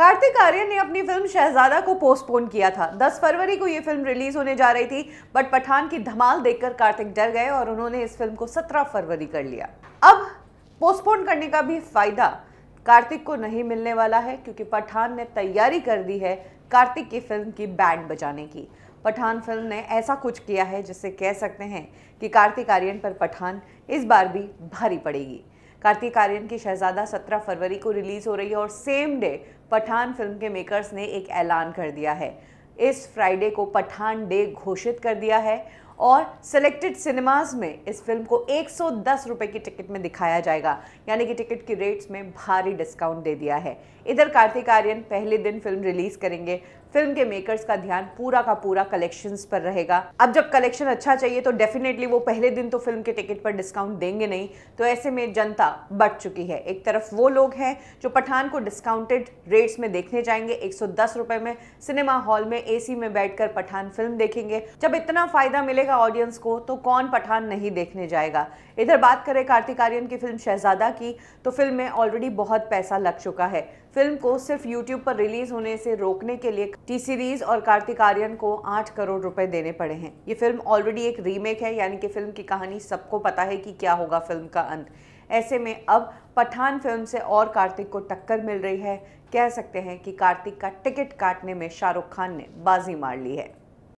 कार्तिक आर्यन ने अपनी फ़िल्म शहजादा को पोस्टपोन किया था। 10 फरवरी को ये फ़िल्म रिलीज़ होने जा रही थी बट पठान की धमाल देखकर कार्तिक डर गए और उन्होंने इस फ़िल्म को 17 फरवरी कर लिया। अब पोस्टपोन करने का भी फ़ायदा कार्तिक को नहीं मिलने वाला है, क्योंकि पठान ने तैयारी कर दी है कार्तिक की फ़िल्म की बैंड बजाने की। पठान फ़िल्म ने ऐसा कुछ किया है जिससे कह सकते हैं कि कार्तिक आर्यन पर पठान इस बार भी भारी पड़ेगी। कार्तिक आर्यन की शहजादा 17 फरवरी को रिलीज़ हो रही है और सेम डे पठान फ़िल्म के मेकर्स ने एक ऐलान कर दिया है। इस फ्राइडे को पठान डे घोषित कर दिया है और सिलेक्टेड सिनेमाज में इस फ़िल्म को एक सौ की टिकट में दिखाया जाएगा। यानी कि टिकट की रेट्स में भारी डिस्काउंट दे दिया है। इधर कार्तिक आर्यन पहले दिन फ़िल्म रिलीज़ करेंगे। फ़िल्म के मेकर्स का ध्यान पूरा का पूरा कलेक्शंस पर रहेगा। अब जब कलेक्शन अच्छा चाहिए तो डेफिनेटली वो पहले दिन तो फ़िल्म के टिकट पर डिस्काउंट देंगे नहीं। तो ऐसे में जनता बढ़ चुकी है। एक तरफ़ वो लोग हैं जो पठान को डिस्काउंटेड रेट्स में देखने जाएँगे। एक सौ दस रुपए में सिनेमा हॉल में एसी में बैठकर पठान फ़िल्म देखेंगे। जब इतना फ़ायदा मिलेगा ऑडियंस को तो कौन पठान नहीं देखने जाएगा? इधर बात करें कार्तिक आर्यन की फ़िल्म शहजादा की तो फ़िल्म में ऑलरेडी बहुत पैसा लग चुका है। फ़िल्म को सिर्फ़ यूट्यूब पर रिलीज़ होने से रोकने के लिए टी सीरीज़ और कार्तिक आर्यन को आठ करोड़ रुपए देने पड़े हैं। ये फ़िल्म ऑलरेडी एक रीमेक है, यानी कि फ़िल्म की कहानी सबको पता है कि क्या होगा फ़िल्म का अंत। ऐसे में अब पठान फ़िल्म से और कार्तिक को टक्कर मिल रही है। कह सकते हैं कि कार्तिक का टिकट काटने में शाहरुख खान ने बाजी मार ली है।